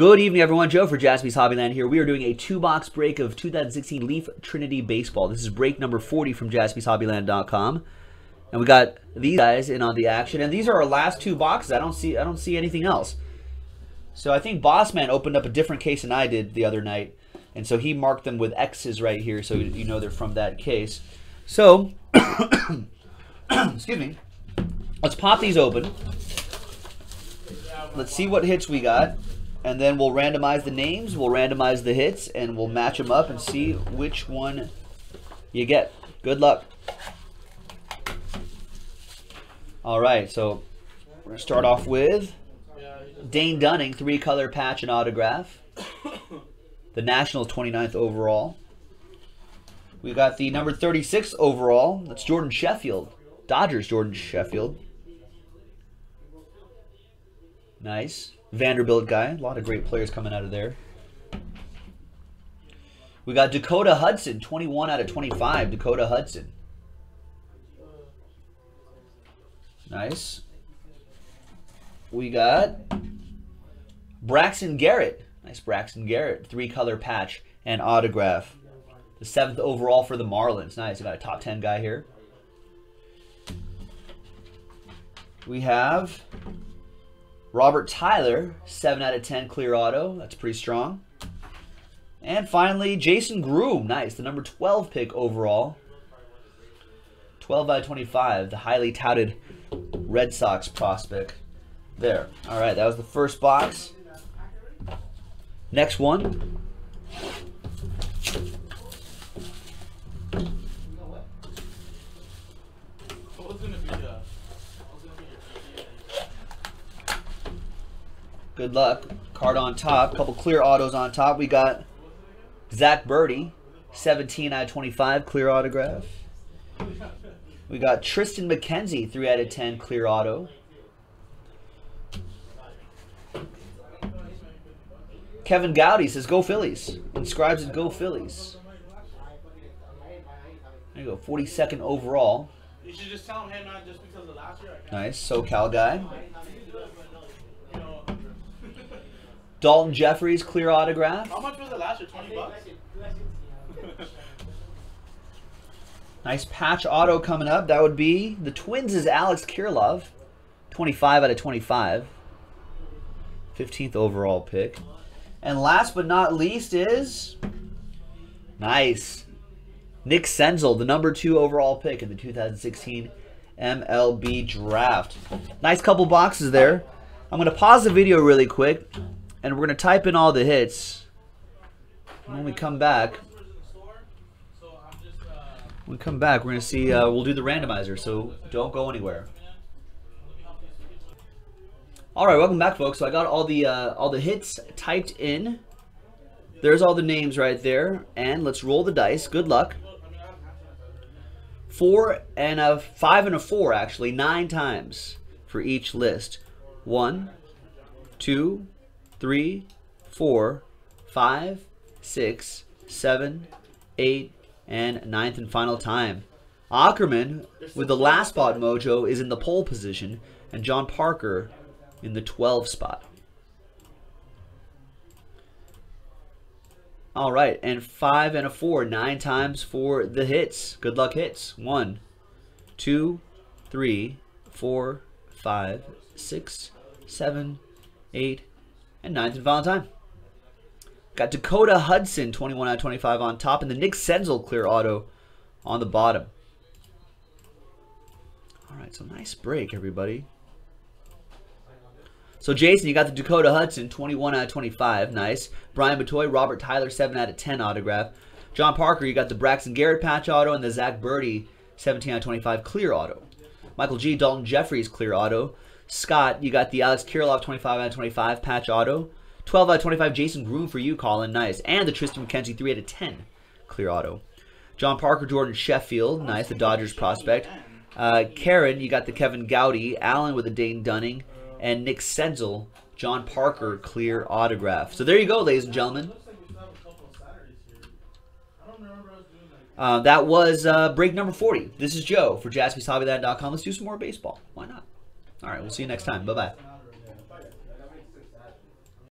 Good evening, everyone. Joe for Jaspy's Hobbyland here. We are doing a two-box break of 2016 Leaf Trinity Baseball. This is break number 40 from JaspysHobbyland.com, and we got these guys in on the action. And these are our last two boxes. I don't see I don't see anything else. So I think Bossman opened up a different case than I did the other night, and so he marked them with X's right here, so you know they're from that case. So, excuse me. Let's pop these open. Let's see what hits we got and then we'll randomize the names, we'll randomize the hits, and we'll match them up and see which one you get. Good luck. All right, so we're going to start off with Dane Dunning, three-color patch and autograph. The National 29th overall. We got the number 36 overall. That's Jordan Sheffield. Dodgers Jordan Sheffield. Nice. Vanderbilt guy. A lot of great players coming out of there. We got Dakota Hudson, 21 out of 25. Dakota Hudson. Nice. We got Braxton Garrett. Nice Braxton Garrett. Three-color patch and autograph. The seventh overall for the Marlins. Nice. We got a top 10 guy here. We have Robert Tyler, 7 out of 10 clear auto. That's pretty strong. And finally, Jason Groome. Nice. The number 12 pick overall. 12 out of 25. The highly touted Red Sox prospect. There. All right. That was the first box. Next one. Good luck. Card on top. Couple clear autos on top. We got Zach Burdi, 17 out of 25, clear autograph. We got Triston McKenzie, 3 out of 10, clear auto. Kevin Gowdy says, go Phillies. Inscribes it, go Phillies. There you go, 42nd overall. You should just tell him, hey man, just because of last year. Nice, SoCal guy. Daulton Jeffries, clear autograph. How much was it last year? 20 bucks? nice patch auto coming up. That would be the Twins' is Alex Kirilloff. 25 out of 25. 15th overall pick. And last but not least is... Nice. Nick Senzel, the number two overall pick in the 2016 MLB Draft. Nice couple boxes there. I'm going to pause the video really quick and we're going to type in all the hits. when we come back, when we come back, we're going to see, uh, we'll do the randomizer, so don't go anywhere. All right, welcome back, folks. So I got all the uh, all the hits typed in. There's all the names right there, and let's roll the dice. Good luck. Four and a five and a four, actually, nine times for each list. One, two, three, four, five, six, seven, eight, and ninth and final time. Ackerman, with the last spot mojo, is in the pole position, and John Parker in the 12 spot. All right, and five and a four, nine times for the hits. Good luck hits. One, two, three, four, five, six, seven, eight, and ninth and final time. Got Dakota Hudson, 21 out of 25 on top, and the Nick Senzel clear auto on the bottom. All right, so nice break, everybody. So, Jason, you got the Dakota Hudson, 21 out of 25. Nice. Brian Batoy, Robert Tyler, 7 out of 10 autograph. John Parker, you got the Braxton Garrett patch auto and the Zach Burdi, 17 out of 25 clear auto. Michael G. Daulton Jeffries clear auto. Scott, you got the Alex Kirilloff 25 out of 25 patch auto. 12 out of 25 Jason Groome for you, Colin. Nice. And the Triston McKenzie 3 out of 10 clear auto. John Parker, Jordan Sheffield. Nice. The Dodgers prospect. Uh, Karen, you got the Kevin Gowdy. Allen with the Dane Dunning. And Nick Senzel, John Parker clear autograph. So there you go, ladies and gentlemen. Uh, that was uh, break number 40. This is Joe for JaspysHobbyland.com. Let's do some more baseball. Why not? All right, we'll see you next time. Bye-bye.